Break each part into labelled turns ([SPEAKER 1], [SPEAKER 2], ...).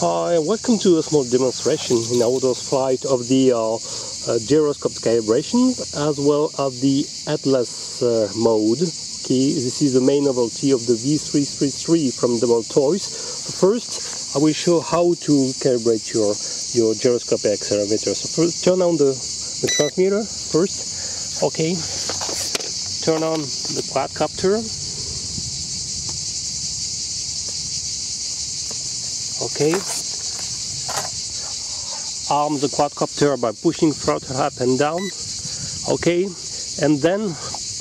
[SPEAKER 1] Hi, welcome to a small demonstration in outdoors flight of the uh, uh, gyroscope calibration as well as the headless uh, mode. Okay, this is the main novelty of the V333 from Double Toys. First, I will show how to calibrate your your gyroscope accelerometer. So first, turn on the, the transmitter first. Okay, turn on the quadcopter. Okay. Arm the quadcopter by pushing throttle up and down. Okay. And then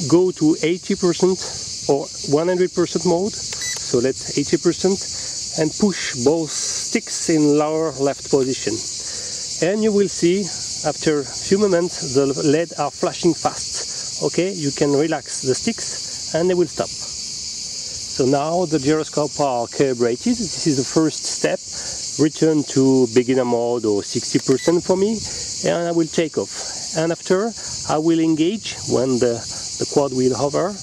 [SPEAKER 1] go to 80% or 100% mode. So let's 80% and push both sticks in lower left position. And you will see after a few moments the LED are flashing fast. Okay, you can relax the sticks and they will stop. So now the gyroscope are calibrated. This is the first step. Return to beginner mode or 60% for me and I will take off. And after I will engage when the, the quad will hover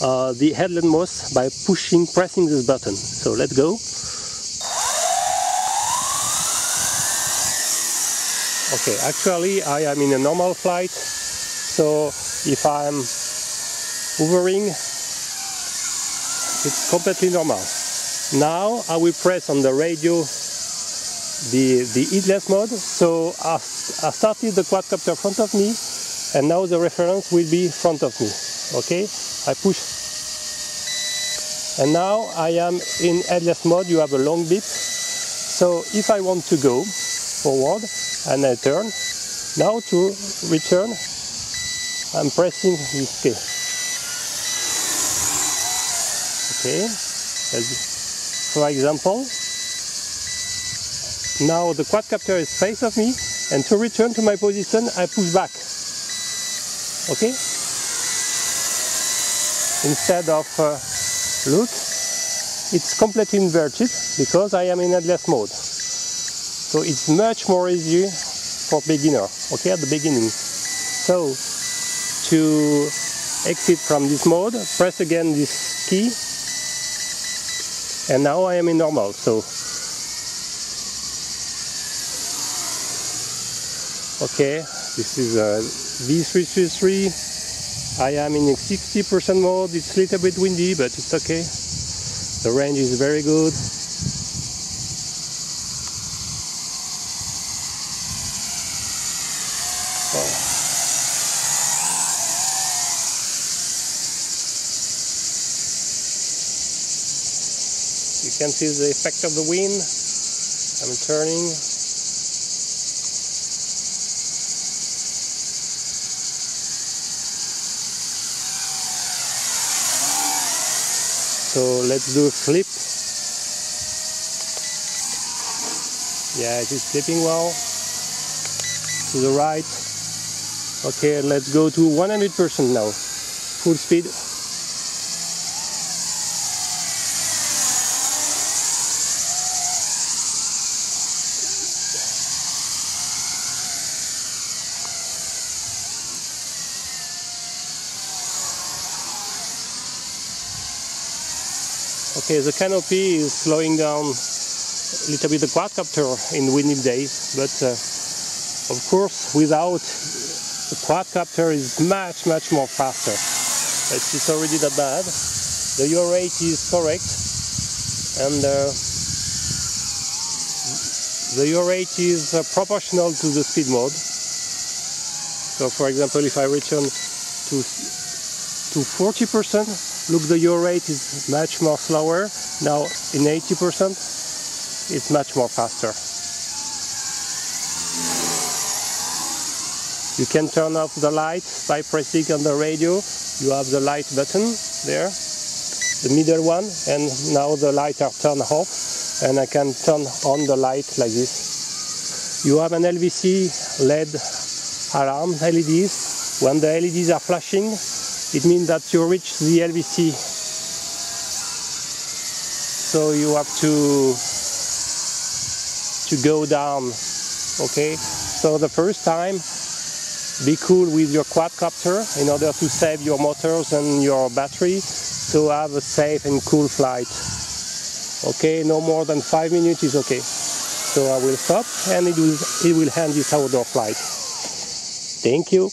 [SPEAKER 1] uh, the headless mode by pushing, pressing this button. So let's go. Okay, actually I am in a normal flight. So if I'm hovering it's completely normal. Now I will press on the radio the, the headless mode. So I, I started the quadcopter front of me and now the reference will be front of me. Okay, I push. And now I am in headless mode, you have a long beep. So if I want to go forward and I turn, now to return, I'm pressing this key. Okay, As, for example, now the quadcopter is face of me and to return to my position I push back. Okay? Instead of uh, look, it's completely inverted because I am in headless mode. So it's much more easy for beginner, okay, at the beginning. So to exit from this mode, press again this key and now I am in normal so. Okay this is uh, a V333 I am in 60% mode. It's a little bit windy but it's okay. The range is very good oh. You can see the effect of the wind. I'm turning. So let's do a flip. Yeah, it is flipping well. To the right. Okay, let's go to 100% now. Full speed. Okay, the canopy is slowing down a little bit the quadcopter in windy days, but uh, of course without the quadcopter is much much more faster. It's already that bad. The yaw rate is correct, and uh, the yaw rate is uh, proportional to the speed mode. So, for example, if I return to to 40 percent Look, the yaw rate is much more slower. Now in 80%, it's much more faster. You can turn off the light by pressing on the radio. You have the light button there, the middle one, and now the lights are turned off, and I can turn on the light like this. You have an LVC LED alarm LEDs. When the LEDs are flashing, it means that you reach the LVC so you have to to go down okay so the first time be cool with your quadcopter in order to save your motors and your battery to have a safe and cool flight okay no more than five minutes is okay So I will stop and it will, it will end this outdoor flight. Thank you.